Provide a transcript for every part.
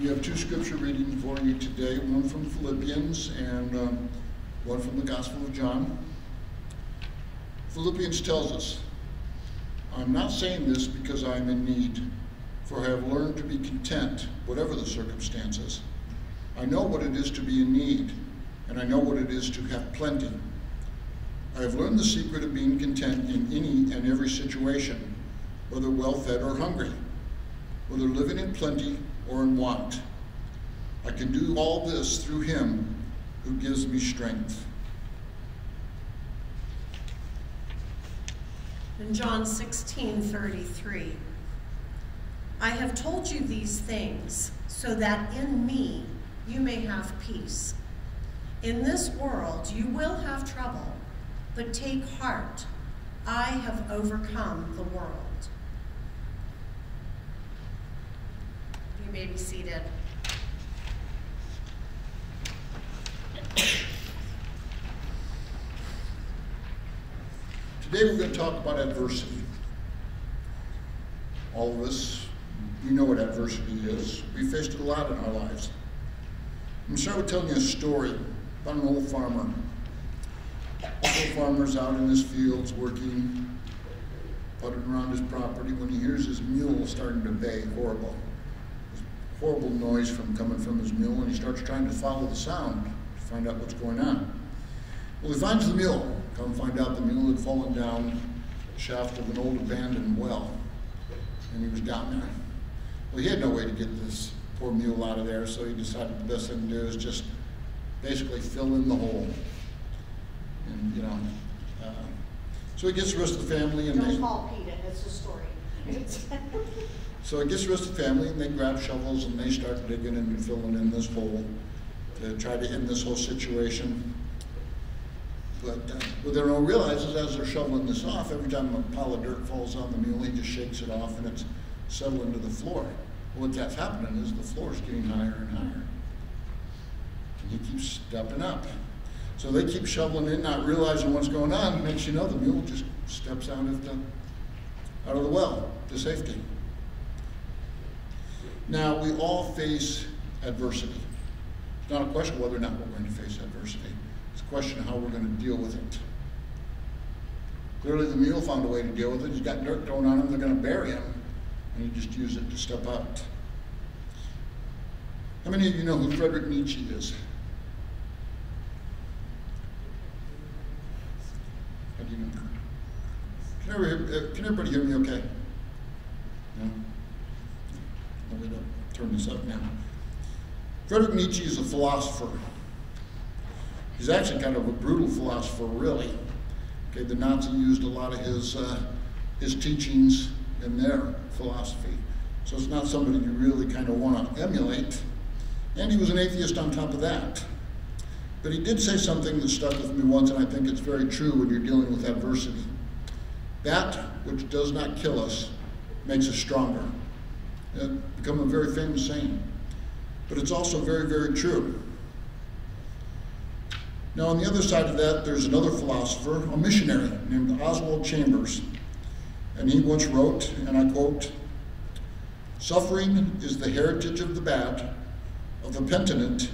You have two scripture readings for you today, one from Philippians and um, one from the Gospel of John. Philippians tells us, I'm not saying this because I'm in need, for I have learned to be content, whatever the circumstances. I know what it is to be in need, and I know what it is to have plenty. I have learned the secret of being content in any and every situation, whether well fed or hungry, whether living in plenty or in want. I can do all this through him who gives me strength. In John 16, 33, I have told you these things so that in me you may have peace. In this world you will have trouble, but take heart. I have overcome the world. You may be seated. Today we're going to talk about adversity. All of us, we know what adversity is. We faced it a lot in our lives. I'm going to start with telling you a story about an old farmer. Old farmer's out in his fields working, putting around his property when he hears his mule starting to bay horrible. Horrible noise from coming from his mule, and he starts trying to follow the sound to find out what's going on. Well, he finds the mule. Come find out the mule had fallen down the shaft of an old abandoned well, and he was down there. Well, he had no way to get this poor mule out of there, so he decided the best thing to do is just basically fill in the hole. And, you know, uh, so he gets the rest of the family and Don't they, call Pete it, it's a story. so he gets the rest of the family and they grab shovels and they start digging and filling in this hole to try to end this whole situation. But uh, what they don't realize is as they're shoveling this off, every time a pile of dirt falls on the mule, he just shakes it off and it's settling to the floor. What that's happening is the floor is getting higher and higher. And he keeps stepping up. So they keep shoveling in, not realizing what's going on. Next you know, the mule just steps out of the out of the well to safety. Now we all face adversity. It's not a question whether or not we're going to face adversity. It's a question of how we're going to deal with it. Clearly, the mule found a way to deal with it. He's got dirt thrown on him. They're going to bury him, and he just used it to step out. How many of you know who Frederick Nietzsche is? How do you know? Uh, can everybody hear me okay? No? I'm going to turn this up now. Frederick Nietzsche is a philosopher. He's actually kind of a brutal philosopher, really. Okay, the Nazi used a lot of his, uh, his teachings in their philosophy. So it's not somebody you really kind of want to emulate. And he was an atheist on top of that. But he did say something that stuck with me once, and I think it's very true when you're dealing with adversity. That which does not kill us makes us stronger. It become a very famous saying. But it's also very, very true. Now, on the other side of that, there's another philosopher, a missionary named Oswald Chambers. And he once wrote, and I quote, Suffering is the heritage of the bad, of the penitent,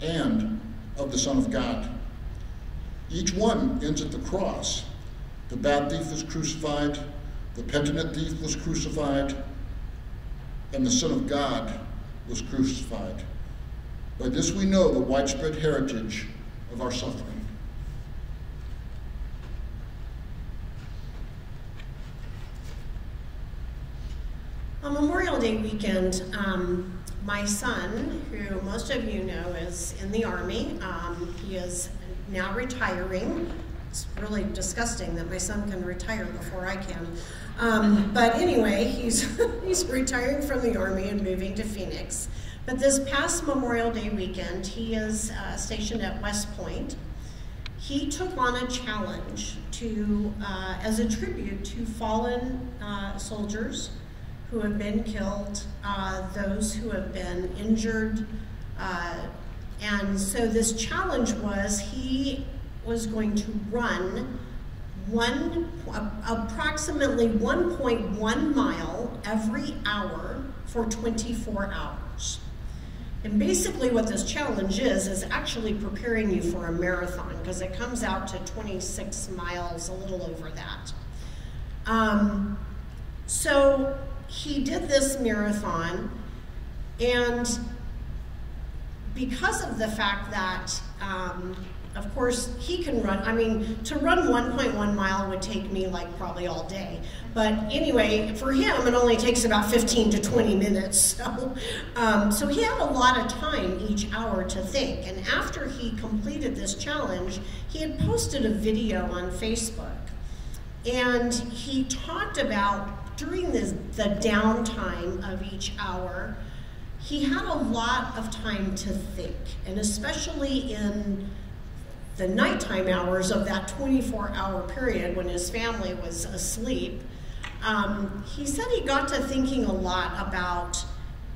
and of the Son of God. Each one ends at the cross. The bad thief was crucified, the penitent thief was crucified, and the Son of God was crucified. By this we know the widespread heritage of our suffering. On Memorial Day weekend, um, my son, who most of you know is in the Army, um, he is now retiring. It's really disgusting that my son can retire before I can. Um, but anyway, he's, he's retiring from the Army and moving to Phoenix. But this past Memorial Day weekend, he is uh, stationed at West Point. He took on a challenge to, uh, as a tribute to fallen uh, soldiers who have been killed, uh, those who have been injured. Uh, and so this challenge was he was going to run one, approximately 1.1 mile every hour for 24 hours. And basically what this challenge is, is actually preparing you for a marathon because it comes out to 26 miles, a little over that. Um, so he did this marathon and because of the fact that um, of course, he can run. I mean, to run 1.1 mile would take me like probably all day. But anyway, for him, it only takes about 15 to 20 minutes. So, um, so he had a lot of time each hour to think. And after he completed this challenge, he had posted a video on Facebook. And he talked about during this, the downtime of each hour, he had a lot of time to think. And especially in the nighttime hours of that 24 hour period when his family was asleep, um, he said he got to thinking a lot about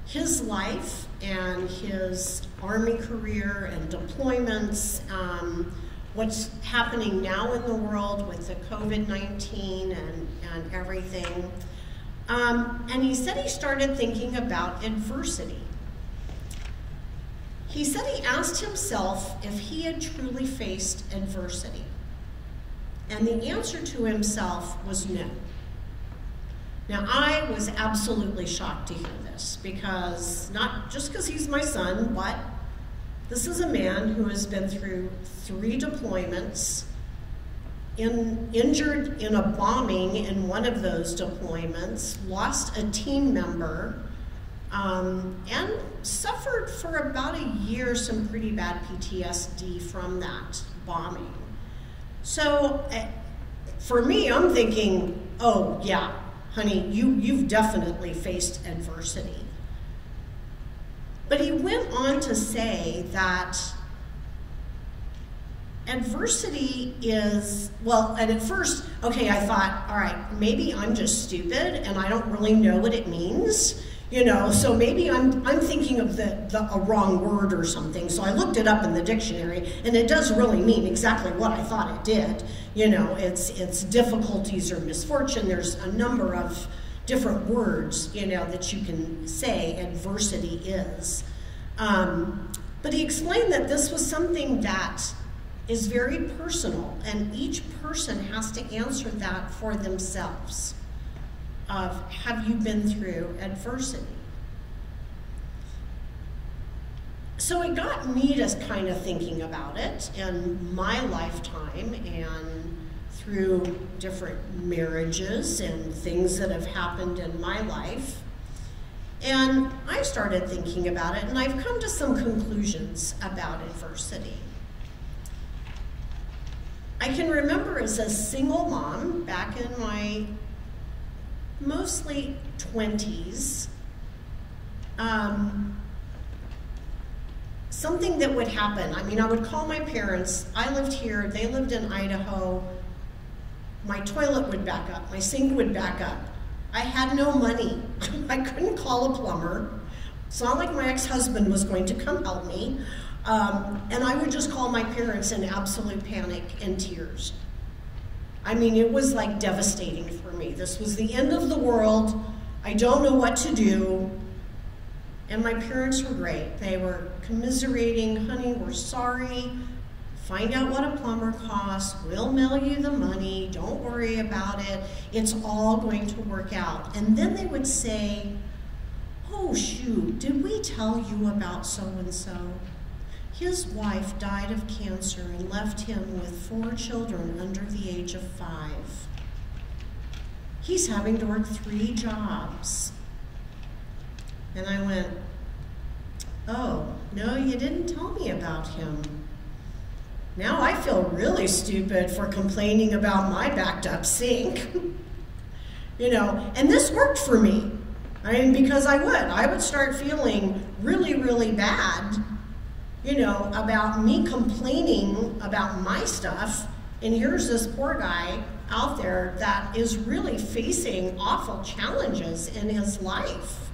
his life and his Army career and deployments, um, what's happening now in the world with the COVID 19 and, and everything. Um, and he said he started thinking about adversity. He said he asked himself if he had truly faced adversity. And the answer to himself was no. Now, I was absolutely shocked to hear this because, not just because he's my son, but this is a man who has been through three deployments, in, injured in a bombing in one of those deployments, lost a team member, um, and suffered for about a year some pretty bad PTSD from that bombing. So uh, for me, I'm thinking, oh yeah, honey, you, you've definitely faced adversity. But he went on to say that adversity is, well, and at first, okay, I thought, all right, maybe I'm just stupid and I don't really know what it means. You know, so maybe I'm, I'm thinking of the, the, a wrong word or something. So I looked it up in the dictionary, and it does really mean exactly what I thought it did. You know, it's, it's difficulties or misfortune. There's a number of different words, you know, that you can say adversity is. Um, but he explained that this was something that is very personal, and each person has to answer that for themselves of have you been through adversity? So it got me to kind of thinking about it in my lifetime and through different marriages and things that have happened in my life. And I started thinking about it, and I've come to some conclusions about adversity. I can remember as a single mom back in my mostly 20s. Um, something that would happen. I mean, I would call my parents. I lived here, they lived in Idaho. My toilet would back up, my sink would back up. I had no money. I couldn't call a plumber. It's not like my ex husband was going to come help me. Um, and I would just call my parents in absolute panic and tears. I mean, it was like devastating for me. This was the end of the world. I don't know what to do. And my parents were great. They were commiserating, honey, we're sorry. Find out what a plumber costs. We'll mail you the money. Don't worry about it. It's all going to work out. And then they would say, Oh, shoot, did we tell you about so and so? His wife died of cancer and left him with four children under the age of five. He's having to work three jobs. And I went, Oh, no, you didn't tell me about him. Now I feel really stupid for complaining about my backed up sink. you know, and this worked for me. I mean, because I would. I would start feeling really, really bad you know, about me complaining about my stuff, and here's this poor guy out there that is really facing awful challenges in his life.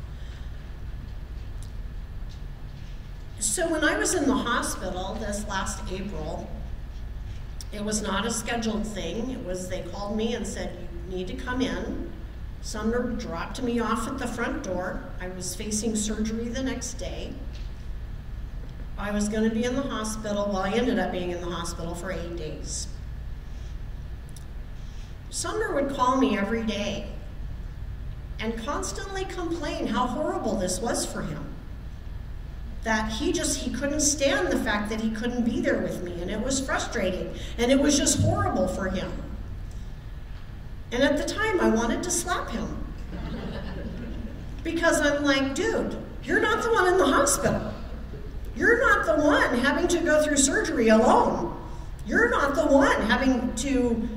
So when I was in the hospital this last April, it was not a scheduled thing. It was they called me and said, you need to come in. Sumner dropped me off at the front door. I was facing surgery the next day. I was going to be in the hospital. Well, I ended up being in the hospital for eight days. Sumner would call me every day and constantly complain how horrible this was for him. That he just, he couldn't stand the fact that he couldn't be there with me, and it was frustrating, and it was just horrible for him. And at the time, I wanted to slap him. Because I'm like, dude, you're not the one in the hospital. You're not the one having to go through surgery alone. You're not the one having to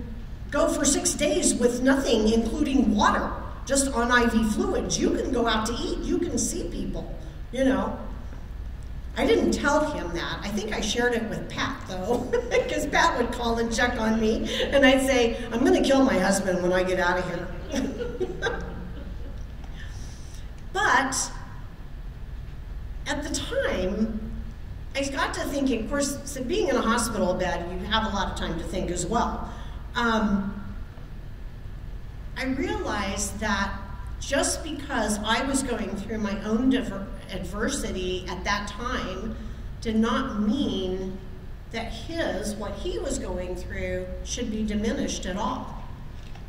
go for six days with nothing, including water, just on IV fluids. You can go out to eat. You can see people, you know. I didn't tell him that. I think I shared it with Pat, though, because Pat would call and check on me, and I'd say, I'm going to kill my husband when I get out of here. but at the time, I got to thinking, of course, so being in a hospital bed, you have a lot of time to think as well. Um, I realized that just because I was going through my own adversity at that time did not mean that his, what he was going through, should be diminished at all.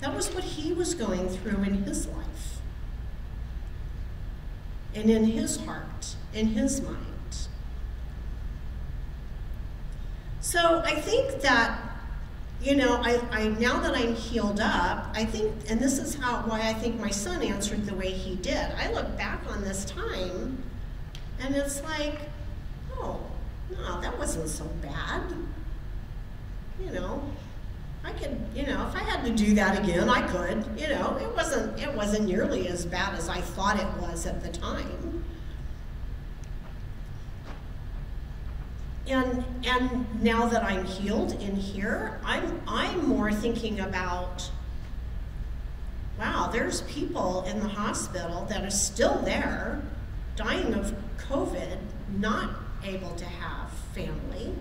That was what he was going through in his life and in his heart, in his mind. So I think that you know, I, I now that I'm healed up, I think, and this is how why I think my son answered the way he did. I look back on this time, and it's like, oh, no, that wasn't so bad. You know, I could, you know, if I had to do that again, I could. You know, it wasn't it wasn't nearly as bad as I thought it was at the time. And and now that I'm healed in here, I'm I'm more thinking about wow, there's people in the hospital that are still there, dying of COVID, not able to have family.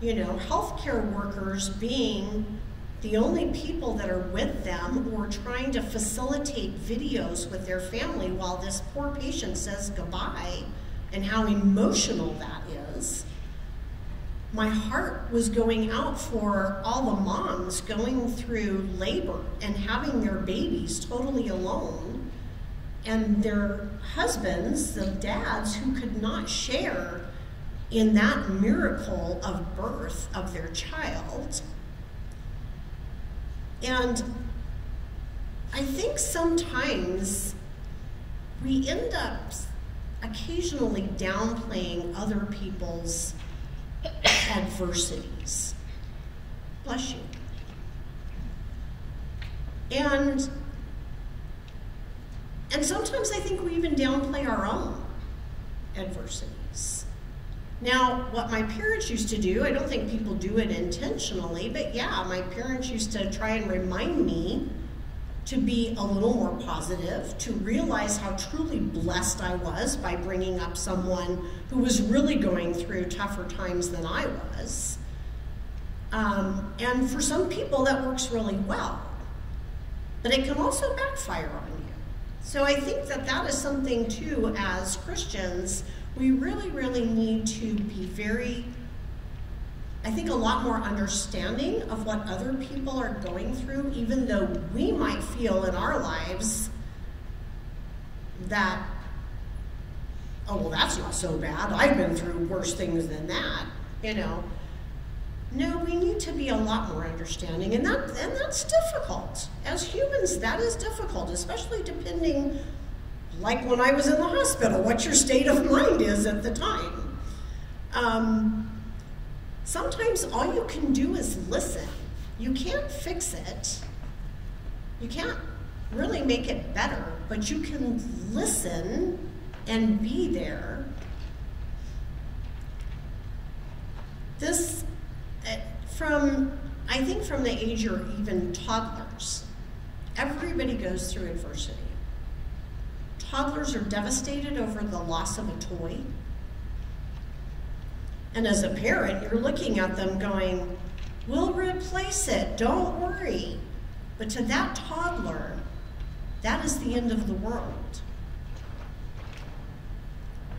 You know, healthcare workers being the only people that are with them or trying to facilitate videos with their family while this poor patient says goodbye and how emotional that is my heart was going out for all the moms going through labor and having their babies totally alone and their husbands, the dads, who could not share in that miracle of birth of their child. And I think sometimes we end up occasionally downplaying other people's adversities. Bless you. And and sometimes I think we even downplay our own adversities. Now, what my parents used to do, I don't think people do it intentionally, but yeah, my parents used to try and remind me to be a little more positive, to realize how truly blessed I was by bringing up someone who was really going through tougher times than I was. Um, and for some people, that works really well. But it can also backfire on you. So I think that that is something, too, as Christians, we really, really need to be very I think, a lot more understanding of what other people are going through, even though we might feel in our lives that, oh, well, that's not so bad. I've been through worse things than that, you know. No, we need to be a lot more understanding, and that and that's difficult. As humans, that is difficult, especially depending, like when I was in the hospital, what your state of mind is at the time. Um, Sometimes all you can do is listen. You can't fix it. You can't really make it better, but you can listen and be there. This, eh, from, I think from the age of even toddlers, everybody goes through adversity. Toddlers are devastated over the loss of a toy. And as a parent, you're looking at them going, we'll replace it, don't worry. But to that toddler, that is the end of the world.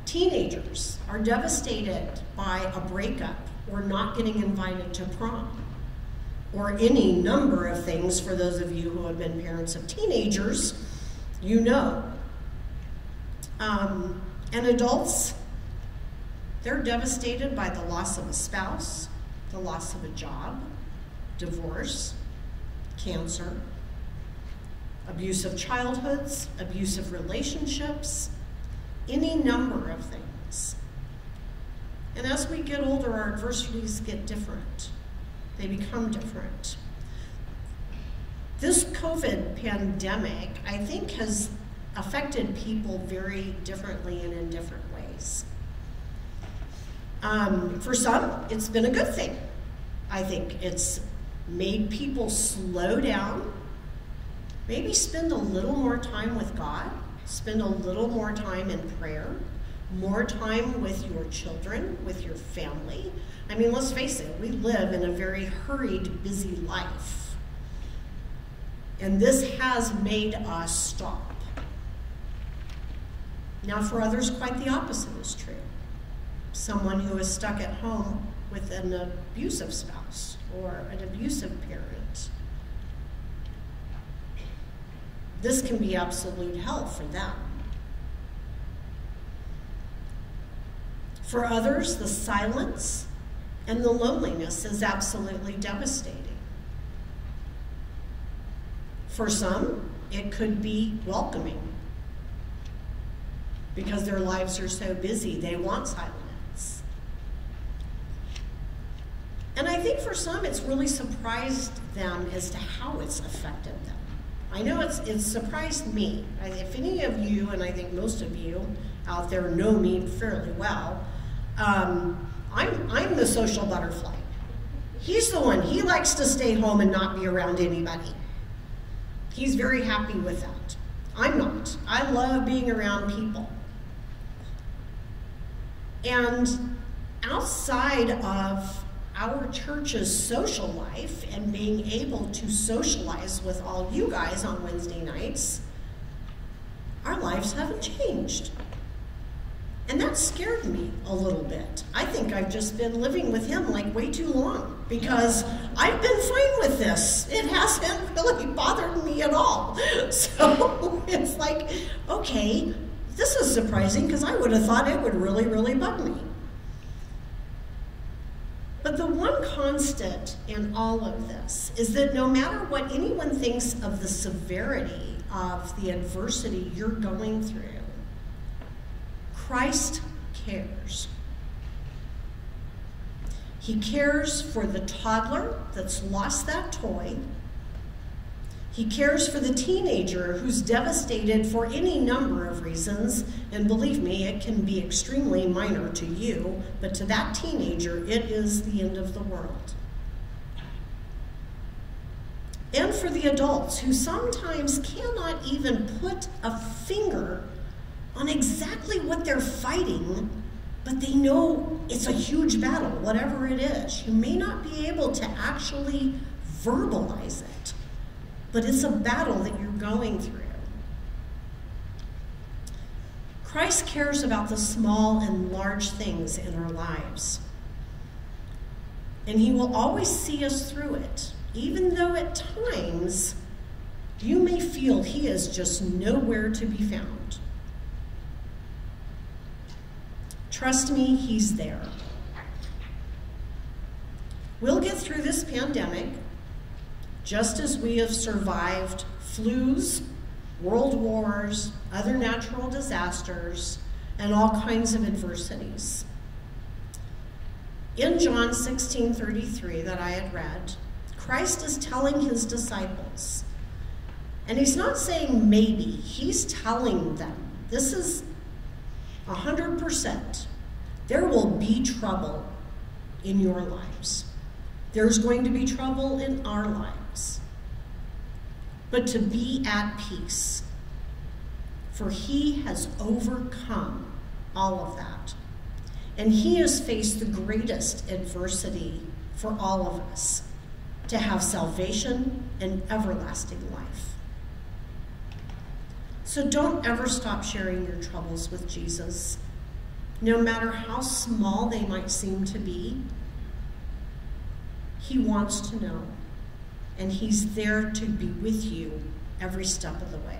Teenagers are devastated by a breakup or not getting invited to prom or any number of things for those of you who have been parents of teenagers, you know. Um, and adults, they're devastated by the loss of a spouse, the loss of a job, divorce, cancer, abusive childhoods, abusive relationships, any number of things. And as we get older, our adversities get different, they become different. This COVID pandemic, I think, has affected people very differently and in different ways. Um, for some, it's been a good thing. I think it's made people slow down, maybe spend a little more time with God, spend a little more time in prayer, more time with your children, with your family. I mean, let's face it, we live in a very hurried, busy life. And this has made us stop. Now, for others, quite the opposite is true. Someone who is stuck at home with an abusive spouse or an abusive parent. This can be absolute hell for them. For others, the silence and the loneliness is absolutely devastating. For some, it could be welcoming because their lives are so busy, they want silence. And I think for some, it's really surprised them as to how it's affected them. I know it's, it's surprised me. If any of you, and I think most of you out there know me fairly well, um, I'm, I'm the social butterfly. He's the one, he likes to stay home and not be around anybody. He's very happy with that. I'm not. I love being around people. And outside of our church's social life and being able to socialize with all you guys on Wednesday nights, our lives haven't changed. And that scared me a little bit. I think I've just been living with him like way too long because I've been fine with this. It hasn't really bothered me at all. So it's like, okay, this is surprising because I would have thought it would really, really bug me. But the one constant in all of this is that no matter what anyone thinks of the severity of the adversity you're going through, Christ cares. He cares for the toddler that's lost that toy he cares for the teenager who's devastated for any number of reasons, and believe me, it can be extremely minor to you, but to that teenager, it is the end of the world. And for the adults who sometimes cannot even put a finger on exactly what they're fighting, but they know it's a huge battle, whatever it is. You may not be able to actually verbalize it but it's a battle that you're going through. Christ cares about the small and large things in our lives. And he will always see us through it, even though at times you may feel he is just nowhere to be found. Trust me, he's there. We'll get through this pandemic just as we have survived flus, world wars, other natural disasters, and all kinds of adversities. In John 16 33, that I had read, Christ is telling his disciples, and he's not saying maybe, he's telling them, this is 100%. There will be trouble in your lives. There's going to be trouble in our lives but to be at peace. For he has overcome all of that. And he has faced the greatest adversity for all of us to have salvation and everlasting life. So don't ever stop sharing your troubles with Jesus. no matter how small they might seem to be, He wants to know. And He's there to be with you every step of the way.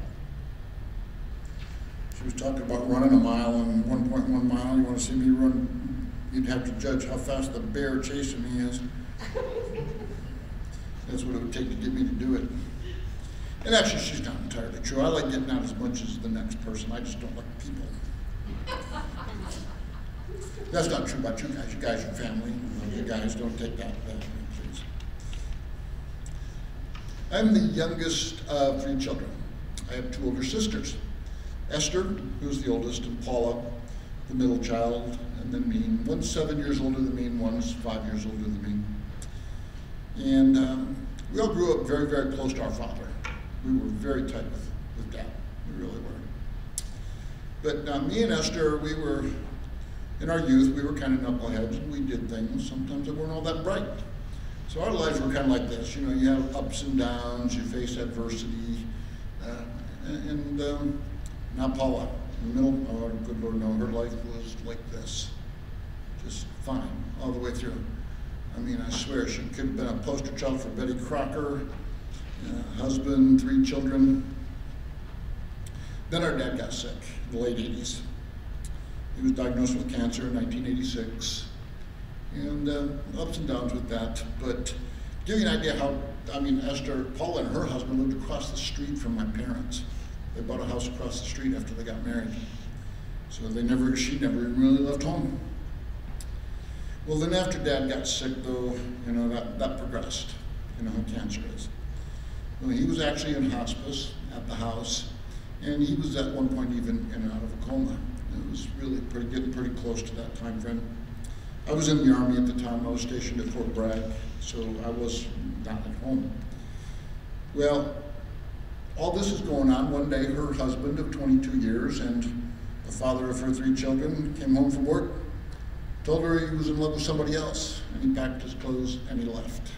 She was talking about running a mile and 1.1 mile. You want to see me run? You'd have to judge how fast the bear chasing me is. That's what it would take to get me to do it. And actually, she's not entirely true. I like getting out as much as the next person. I just don't like people. That's not true about you guys. You guys are family. You guys don't take that, that I'm the youngest of three children. I have two older sisters. Esther, who's the oldest, and Paula, the middle child, and then me. One's seven years older than me, and one's five years older than me. And um, we all grew up very, very close to our father. We were very tight with, with dad. We really were. But uh, me and Esther, we were, in our youth, we were kind of knuckleheads, and we did things sometimes that weren't all that bright. So our lives were kind of like this. You know, you have ups and downs, you face adversity, uh, and, um, now Paula, in the middle, oh, good Lord, no, her life was like this. Just fine, all the way through. I mean, I swear, she could have been a poster child for Betty Crocker, uh, husband, three children. Then our dad got sick in the late 80s. He was diagnosed with cancer in 1986. And uh, ups and downs with that. But give you an idea how, I mean, Esther, Paula and her husband lived across the street from my parents. They bought a house across the street after they got married. So they never, she never really left home. Well, then after dad got sick, though, you know, that, that progressed. You know how cancer is. Well, he was actually in hospice at the house, and he was at one point even in and out of a coma. It was really pretty, getting pretty close to that time frame. I was in the Army at the time. I was stationed at Fort Bragg, so I was not at home. Well, all this is going on. One day, her husband of 22 years and the father of her three children came home from work, told her he was in love with somebody else, and he packed his clothes and he left.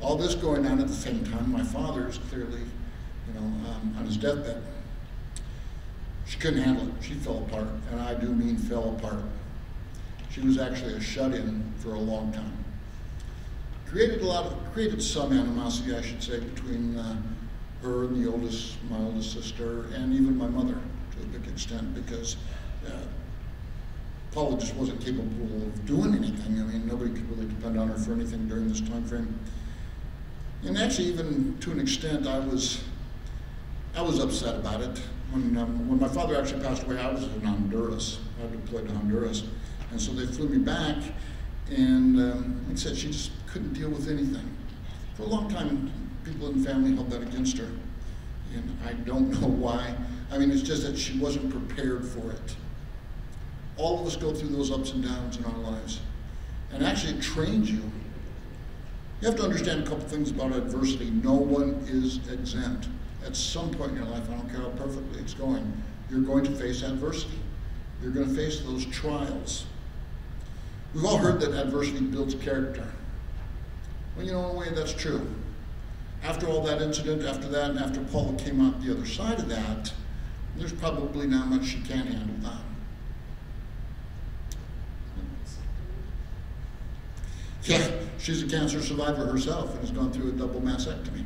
All this going on at the same time, my father is clearly, you know, um, on his deathbed. She couldn't handle it. She fell apart, and I do mean fell apart. She was actually a shut-in for a long time. Created a lot of, created some animosity, I should say, between uh, her and the oldest, my oldest sister, and even my mother to a big extent because uh, Paula just wasn't capable of doing anything. I mean, nobody could really depend on her for anything during this time frame. And actually, even to an extent, I was, I was upset about it. When, um, when my father actually passed away, I was in Honduras. I deployed to Honduras. And so they flew me back, and um, like I said, she just couldn't deal with anything. For a long time, people in the family held that against her. And I don't know why. I mean, it's just that she wasn't prepared for it. All of us go through those ups and downs in our lives. And actually, it trains you. You have to understand a couple things about adversity. No one is exempt. At some point in your life, I don't care how perfectly it's going, you're going to face adversity. You're going to face those trials. We've all heard that adversity builds character. Well, you know, in a way, that's true after all that incident, after that, and after Paula came out the other side of that, there's probably not much she can handle that. Yeah, she's a cancer survivor herself and has gone through a double mastectomy.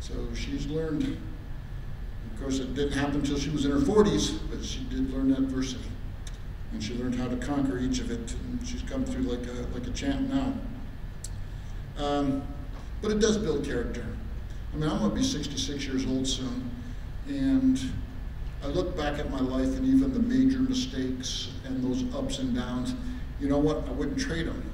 So she's learned. Of course, it didn't happen until she was in her 40s, but she did learn adversity. And she learned how to conquer each of it. And she's come through like a, like a champ now. Um, but it does build character. I mean, I'm going to be 66 years old soon, and I look back at my life and even the major mistakes and those ups and downs. You know what? I wouldn't trade them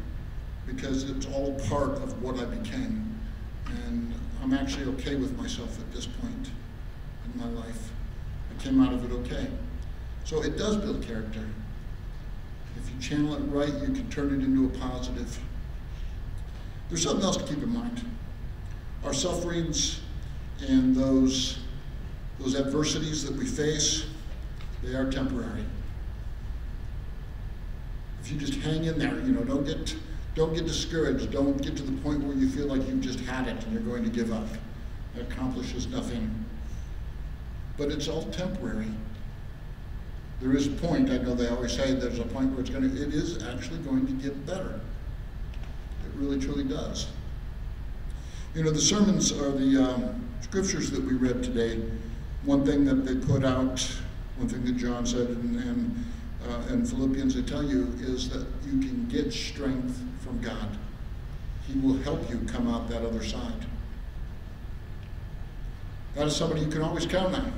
because it's all part of what I became. And I'm actually okay with myself at this point in my life. I came out of it okay. So it does build character. If you channel it right, you can turn it into a positive. There's something else to keep in mind. Our sufferings and those, those adversities that we face, they are temporary. If you just hang in there, you know, don't get, don't get discouraged. Don't get to the point where you feel like you've just had it and you're going to give up. It accomplishes nothing. But it's all temporary. There is a point, I know they always say there's a point where it's gonna, it is actually going to get better. It really truly does. You know, the sermons or the um, scriptures that we read today, one thing that they put out, one thing that John said and, and uh, in Philippians, they tell you is that you can get strength from God. He will help you come out that other side. God is somebody you can always count on.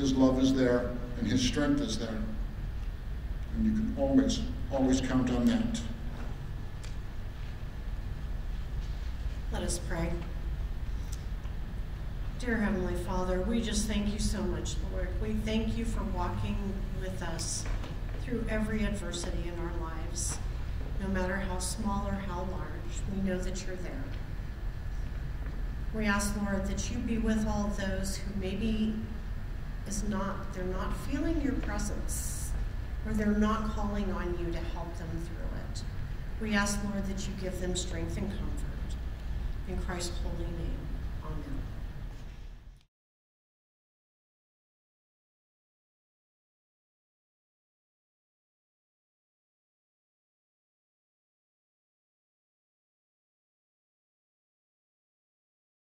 His love is there and His strength is there. And you can always, always count on that. Let us pray. Dear Heavenly Father, we just thank you so much, Lord. We thank you for walking with us through every adversity in our lives, no matter how small or how large. We know that you're there. We ask, Lord, that you be with all those who maybe is not, they're not feeling your presence, or they're not calling on you to help them through it. We ask, Lord, that you give them strength and comfort. In Christ's holy name.